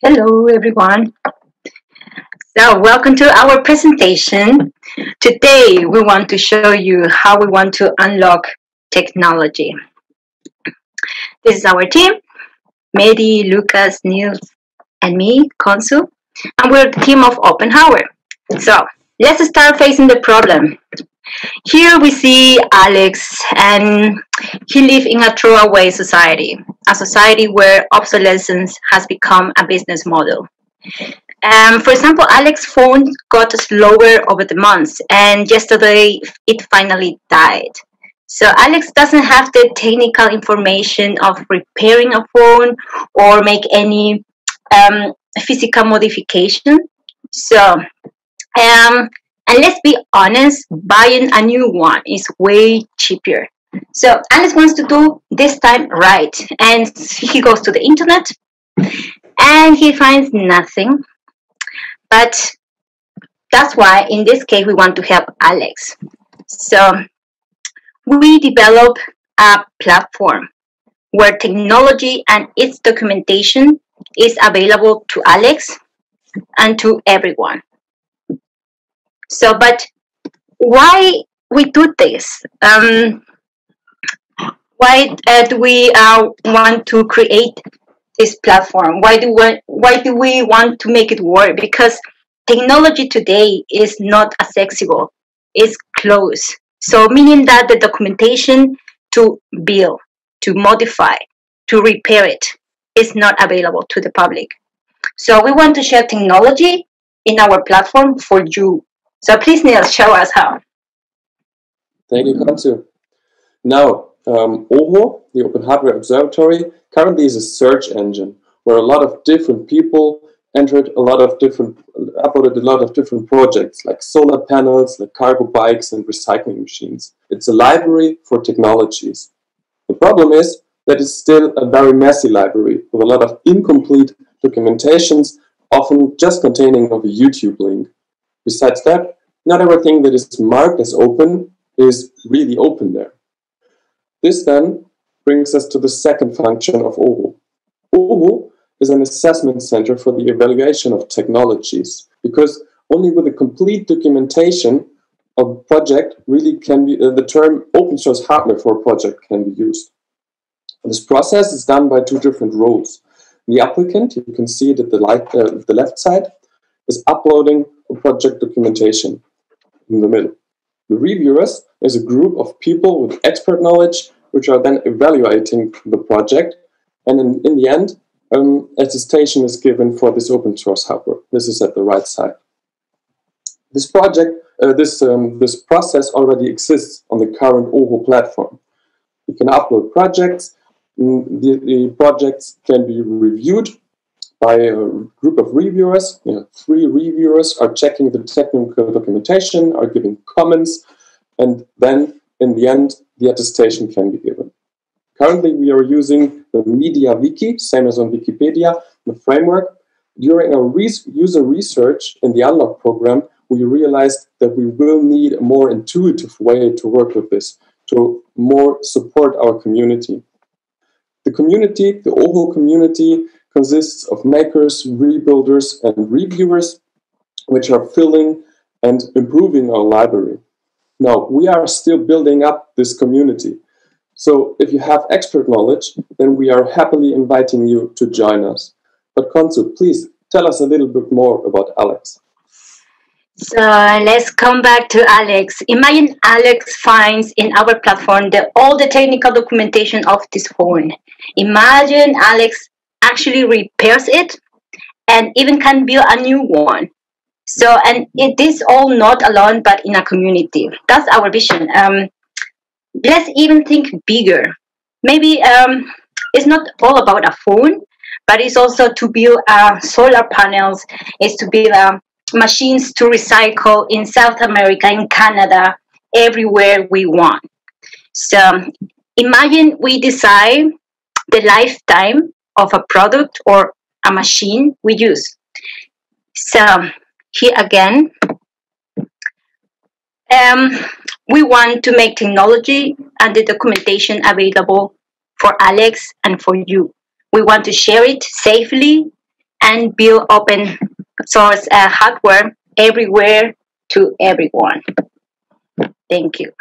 Hello, everyone. So, welcome to our presentation. Today, we want to show you how we want to unlock technology. This is our team, Mehdi, Lucas, Niels, and me, Konsu, and we're the team of Openhour. So, let's start facing the problem. Here we see Alex, and he lives in a throwaway society, a society where obsolescence has become a business model. Um, for example, Alex's phone got slower over the months, and yesterday it finally died. So Alex doesn't have the technical information of repairing a phone or make any um, physical modification. So um, and let's be honest, buying a new one is way cheaper. So Alex wants to do this time right. And he goes to the internet and he finds nothing. But that's why in this case we want to help Alex. So we develop a platform where technology and its documentation is available to Alex and to everyone. So, but why we do this? Um, why uh, do we uh, want to create this platform? Why do we, why do we want to make it work? Because technology today is not accessible; it's closed. So, meaning that the documentation to build, to modify, to repair it is not available to the public. So, we want to share technology in our platform for you, so please, Niels, show us how. Thank you, Konsu. Now, um, OHO, the Open Hardware Observatory, currently is a search engine where a lot of different people entered a lot of different, uploaded a lot of different projects like solar panels, like cargo bikes, and recycling machines. It's a library for technologies. The problem is that it's still a very messy library with a lot of incomplete documentations, often just containing of a YouTube link. Besides that, not everything that is marked as open is really open there. This then brings us to the second function of OHO. OHO is an assessment center for the evaluation of technologies because only with a complete documentation of a project really can be, uh, the term open source hardware for a project can be used. This process is done by two different roles. The applicant, you can see it at the, light, uh, the left side, is uploading a project documentation in the middle. The reviewers is a group of people with expert knowledge which are then evaluating the project and in, in the end um, attestation is given for this open source hardware. This is at the right side. This project, uh, this, um, this process already exists on the current OHO platform. You can upload projects, the, the projects can be reviewed by a group of reviewers. You know, three reviewers are checking the technical documentation, are giving comments, and then in the end, the attestation can be given. Currently, we are using the MediaWiki, same as on Wikipedia, the framework. During our user research in the Unlock program, we realized that we will need a more intuitive way to work with this, to more support our community. The community, the OHO community, consists of makers, rebuilders, and reviewers, which are filling and improving our library. Now, we are still building up this community. So if you have expert knowledge, then we are happily inviting you to join us. But Konsu, please tell us a little bit more about Alex. So let's come back to Alex. Imagine Alex finds in our platform the, all the technical documentation of this phone. Imagine Alex actually repairs it and even can build a new one. So, and it is all not alone, but in a community. That's our vision. Um, let's even think bigger. Maybe um, it's not all about a phone, but it's also to build uh, solar panels, is to build uh, machines to recycle in South America, in Canada, everywhere we want. So imagine we decide the lifetime of a product or a machine we use. So here again, um, we want to make technology and the documentation available for Alex and for you. We want to share it safely and build open source uh, hardware everywhere to everyone. Thank you.